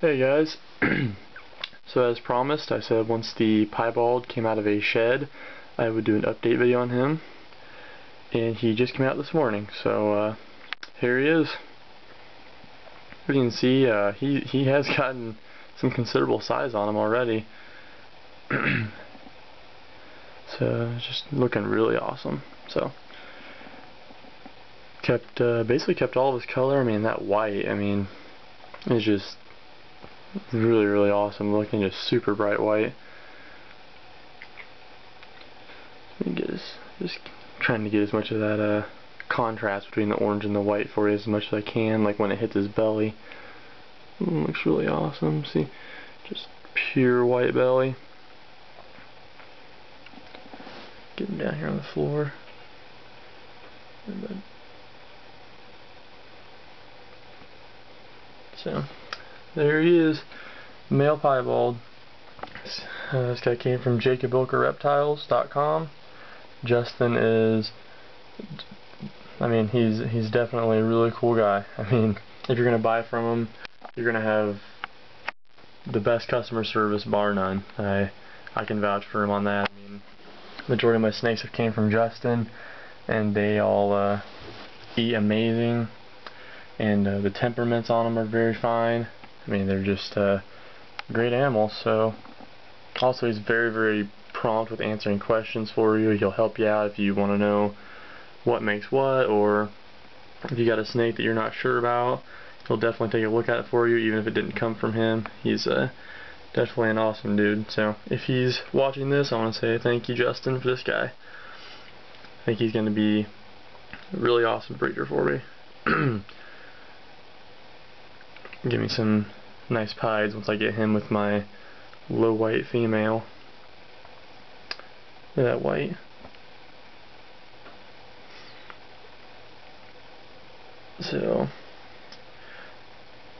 Hey guys, so as promised I said once the piebald came out of a shed I would do an update video on him. And he just came out this morning so uh, here he is. As you can see uh, he, he has gotten some considerable size on him already. So just looking really awesome. So kept uh, basically kept all of his color. I mean that white I mean it's just really really awesome looking just super bright white. Get his, just trying to get as much of that uh, contrast between the orange and the white for you as much as I can like when it hits his belly. Mm, looks really awesome. See just pure white belly. Get him down here on the floor. So there he is, male piebald. Uh, this guy came from JKobylkaReptiles.com. Justin is, I mean, he's he's definitely a really cool guy. I mean, if you're gonna buy from him, you're gonna have the best customer service, bar none. I I can vouch for him on that. I mean, majority of my snakes have came from Justin, and they all uh, eat amazing, and uh, the temperaments on them are very fine. I mean, they're just uh, great animals. So, also he's very, very prompt with answering questions for you. He'll help you out if you want to know what makes what, or if you got a snake that you're not sure about. He'll definitely take a look at it for you, even if it didn't come from him. He's uh, definitely an awesome dude. So, if he's watching this, I want to say thank you, Justin, for this guy. I think he's going to be a really awesome breeder for me. give me some nice pieds once I get him with my low white female. Look at that white. So,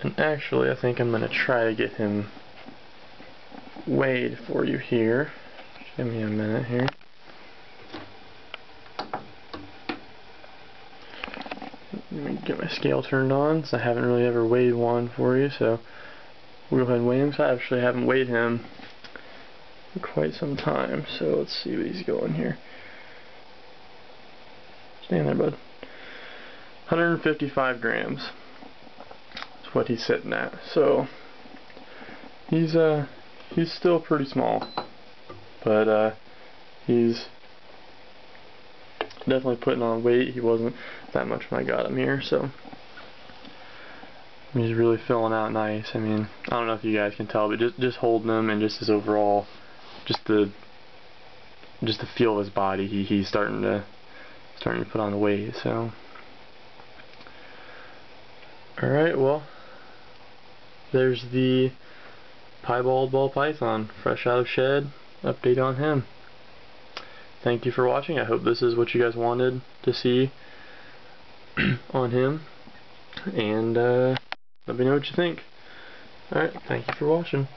and actually I think I'm going to try to get him weighed for you here. Give me a minute here. Let me get my scale turned on, so I haven't really ever weighed one for you, so we'll go ahead and weigh him, so I actually haven't weighed him for quite some time, so let's see what he's going here. Stand there, bud. 155 grams is what he's sitting at, so he's, uh, he's still pretty small, but, uh, he's definitely putting on weight. He wasn't that much when I got him here, so he's really filling out nice. I mean, I don't know if you guys can tell, but just just holding him and just his overall, just the just the feel of his body, he he's starting to starting to put on the weight. So, all right, well, there's the piebald ball python, fresh out of shed. Update on him thank you for watching. I hope this is what you guys wanted to see on him. And uh, let me know what you think. Alright, thank you for watching.